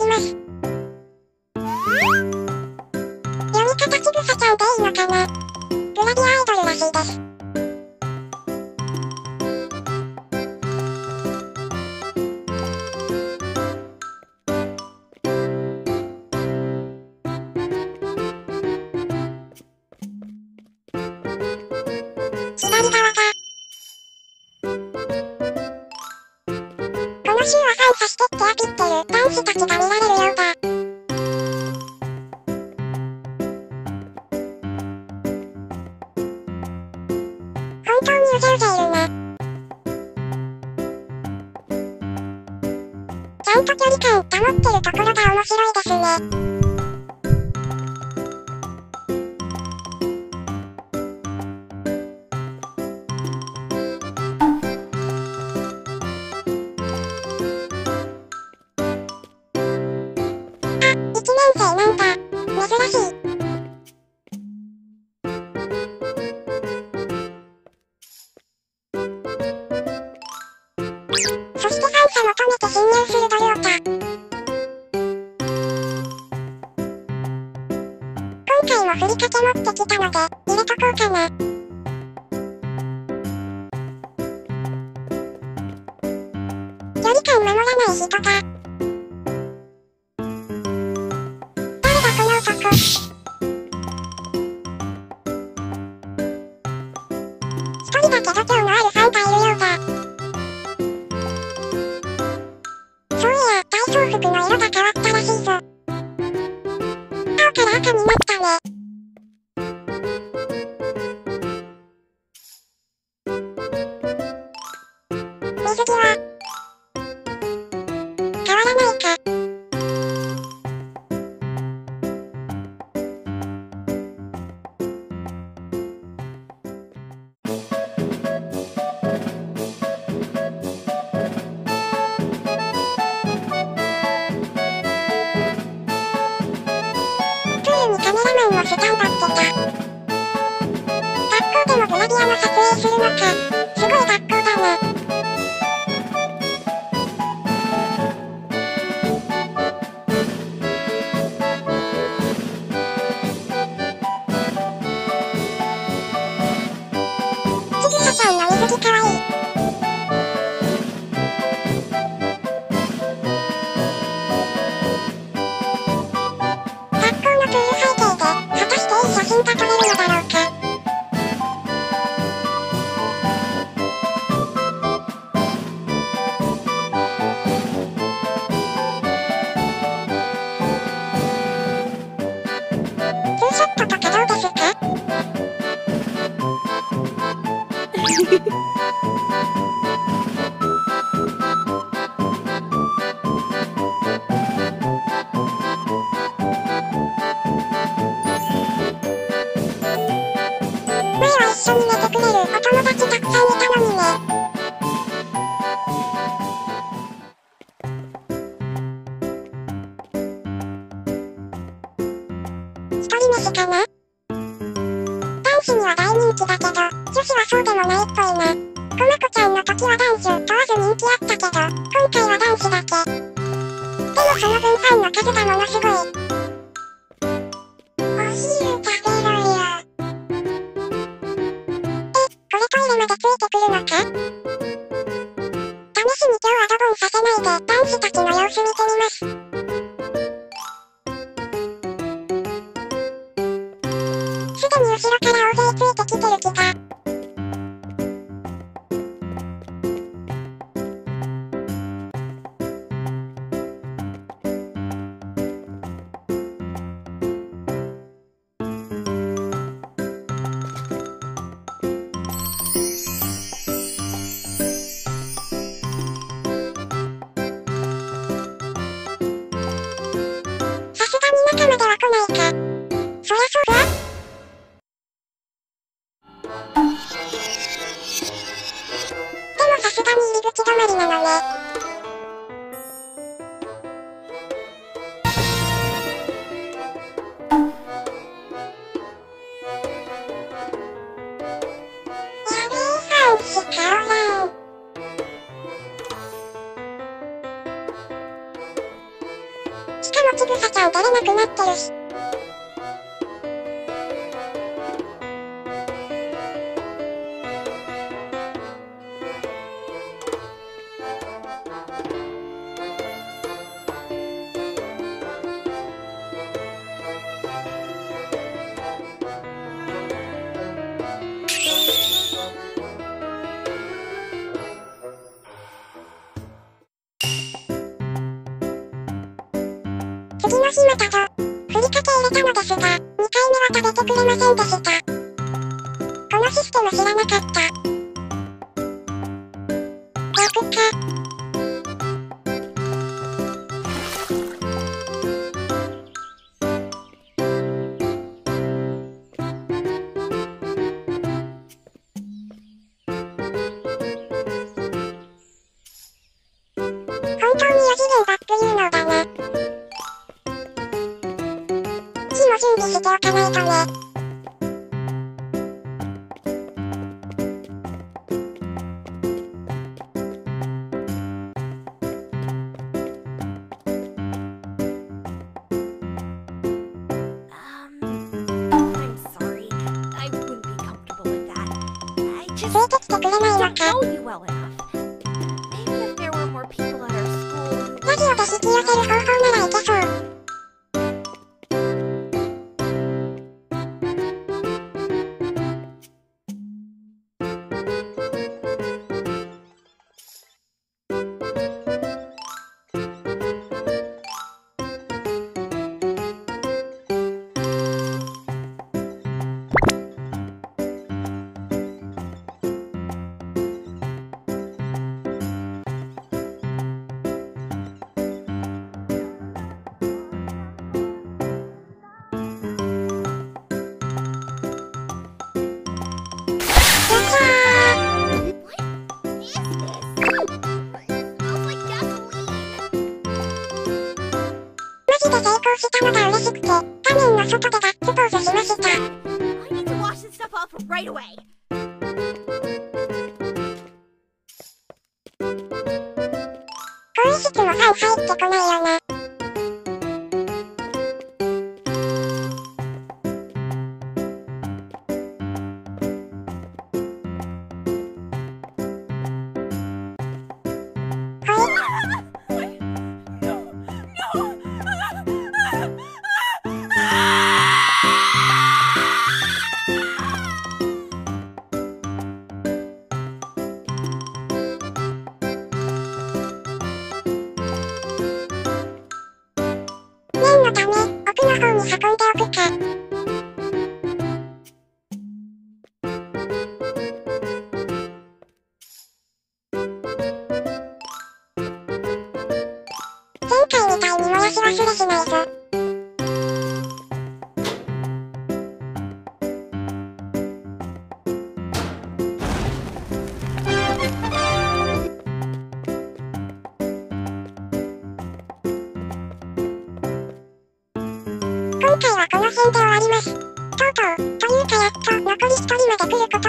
きます。読み方ちぐさちゃんでいいのかな？グラビアアイドルらしいです。ちゃんと距離感保ってるところが面白いですね。あ、1年生なんだ。珍しい。回もふりかけ持ってきたので、入れとこうかな。距離感守らない人が。水着は変わらないか。プールにカメラマンをスタンバってた。学校でもグラビアの撮影するのか。すごい学校だな。前はけど、女子はそうでもないっぽいな。こまこちゃんの時は男女問わず人気あったけど、今回は男子だけ。でもその分ファンの数がものすごい。しかもちぐさちゃ踊れなくなってるし。次の日またぞ。ふりかけ入れたのですが、2回目は食べてくれませんでした。このシステム知らなかった。逆か。本当に4次元バック有能だついてきてくれないのか。ラジオと引き寄せる方法ならいけそう。更衣室もファン入ってこないよな。方に運んでおくか。変ではあります。とうとう、というかやっと、残り1人まで来る